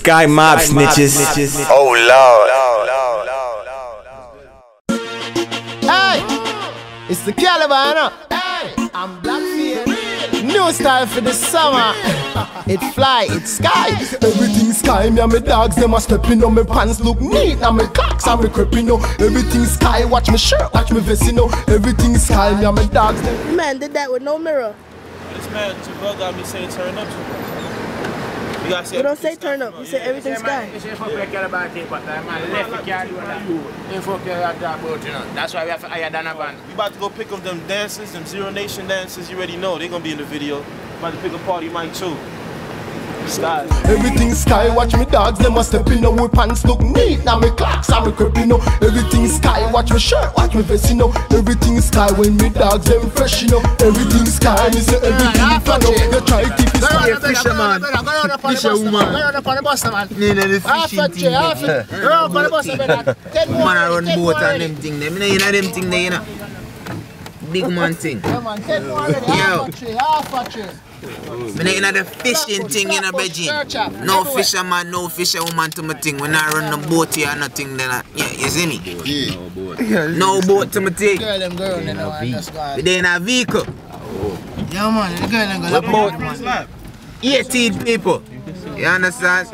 Sky Mob snitches. Oh Lord. Hey, it's the Kallyba, you know? Hey, I'm Blackbeard. New style for the summer. It fly, it sky. Everything sky. Me and my dogs, them a stepping on my pants look neat. And my clocks and my creeping, you know. Everything sky. Watch my shirt, watch my vest, you know. Everything sky. Me and my dogs, them. Man did that with no mirror. This man, Javelle got me saying turn up too much. You gotta say You don't say everything turn up, you say everything sky. That's why we have to hire Dana Band. You about to go pick up them dances, them Zero Nation dances. You already know They're gonna be in the video. About to pick up Party Mike too. Sky. Everything sky, watch me dogs, them a step in my pants look neat. Now me clocks and me creeping, you know. Everything sky, watch my shirt, watch me vest, you know. Everything sky when me dogs them fresh, you know. Everything sky, me say everything fan up. You try to keep it sky. fisherman. Fisherwoman. Need a fishing thing. Man I run boat and them thing them. You know, them thing you know. Big man thing. Me know you know the fishing thing in a Beijing. No fisherman, no fisherwoman to my thing. When I run the boat here, nothing then. I- Yeah, you see me? No boat to my thing. Girl, them girl, you know, and just go. We there in a vehicle. Yeah, man, the girl, them go. What boat? 18 people. You understand?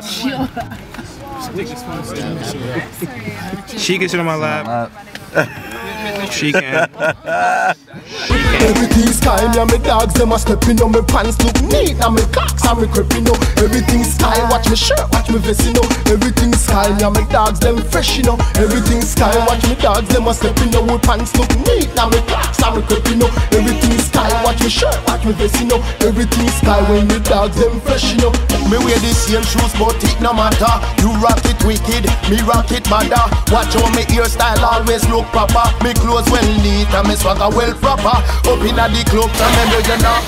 She can sit on my lap. She can. Everything sky, me and my dogs, them a stepping on my pants look neat. And my clocks and my creeping, know. Everything sky, watch me shirt, watch me vest, you know. Everything sky, me and my dogs, them fresh, you know. Everything sky, watch me dogs, them a stepping on my pants look neat. And my clocks and my creeping, know. Everything sky, watch me shirt, watch me vest, you know. Everything sky, when me dogs, them fresh, you know. Me wear the same shoes, but it no matter. You rock it wicked, me rock it madder. Watch how me hairstyle always look proper. Me clothes well neat and me swagger well proper. Up inna the club, remember you know.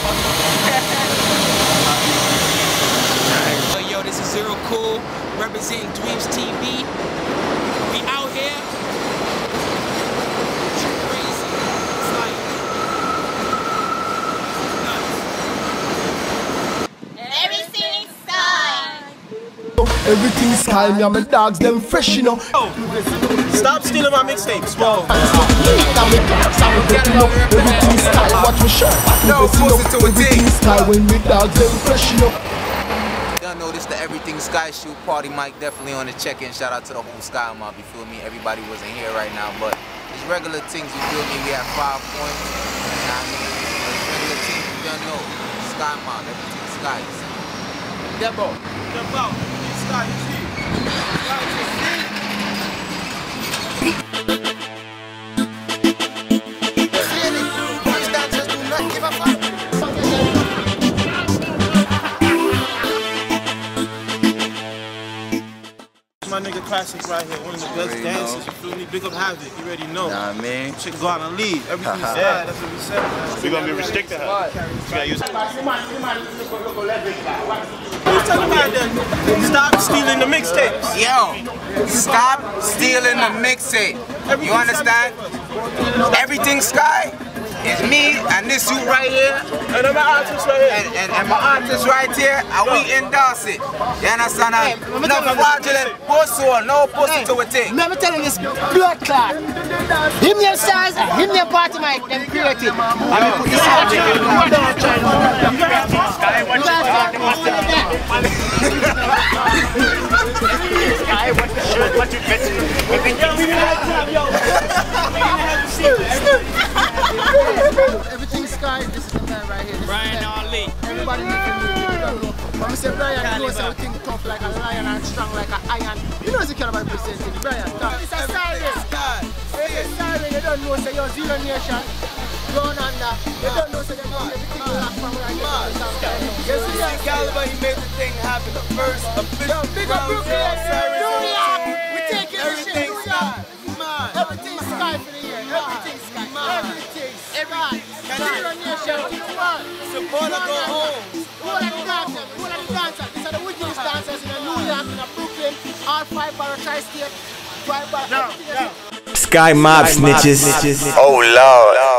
Yo, this is Zero Cool, representing Dweeb TV. We out here. It's crazy. It's like Everything sky. Everything sky, me and my dogs, them fresh, you know. Stop stealing my mixtapes, bro. Pants look neat and me clocks and me creeping, you know. Everything sky, watch me shirt, watch me No, vest, you force it to know. a Everything thing. sky, when me dogs, them fresh, you know. Y'all know this the Everything Sky Shoot Party Mike definitely on the check-in. Shout out to the whole Sky Mob, you feel me? Everybody wasn't here right now, but it's regular things, you feel me? We have five points. You know what I mean? It's regular things, you don't know. Sky Mob, Everything Sky. you see? Debo. Jump out. Sky, you see? Sky, you see? My nigga classic right here, one of the best dancers, dances. know. You feel me? Big up Havoc, you already know. Nah, man. Chick go out and lead. Everything's yeah, that's what we said. man. We're gonna be restricted. Huh? You gotta use Who's telling me that? Stop stealing the mixtape. You understand? Everything Sky is me and this you right here. And I'm an artist right here. And, and, and my artist right here, and we endorse it. You understand? Hey, Hey, no fraudulent pussy, no pussy to a thing. Remember telling this blood clot. Him their stars, him their Party Mike, them create it. I mean, put this out there. Sky, watch You have to watch Sky, watch the shirt, watch your vest. Everything sky, this is the man right here. This Brian the. Ali. Everybody need to know. you don't. When I say Brian, you know everything tough like a lion and strong like an iron. You know the kind of representing Brian. It's a siren. It's a siren. You don't know, say you're zero nation. Going under. Uh, you don't know, say you're doing everything black from where I get You see that? Kallyba, he made the thing happen. The first official Big Sky Mob snitches. Oh Lord.